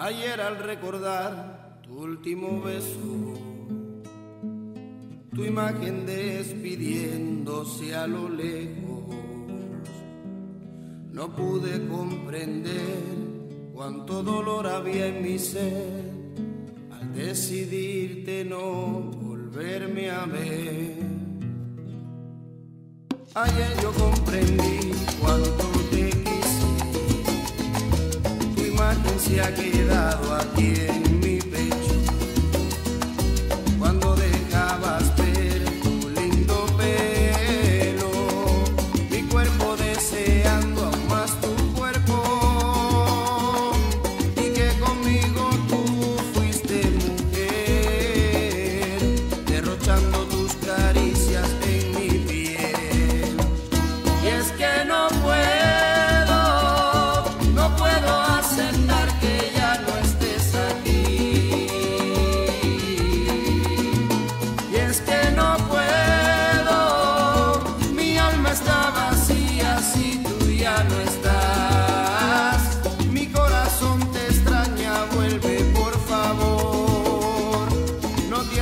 ayer al recordar tu último beso, tu imagen despidiéndose a lo lejos. No pude comprender cuánto dolor había en mi ser al decidirte no volverme a ver. Ayer yo comprendí cuánto se ha quedado aquí.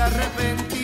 arrepentir.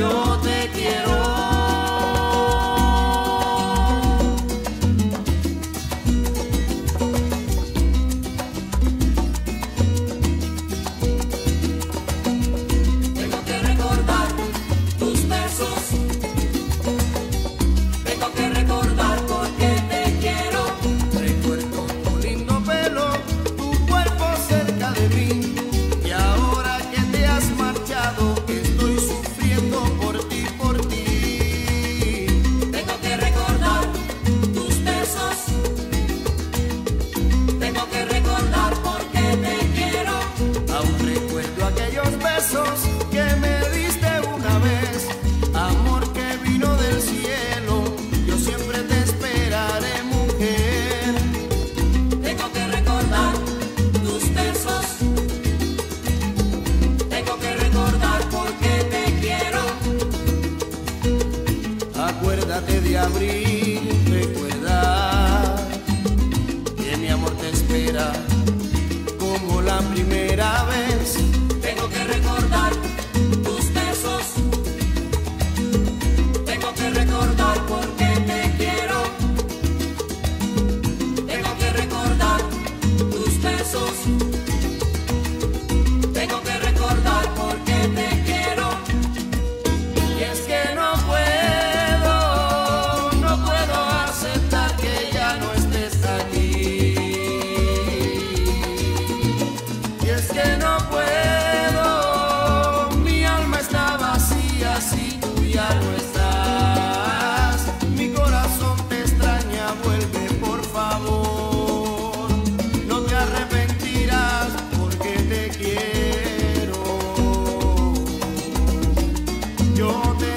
yo. no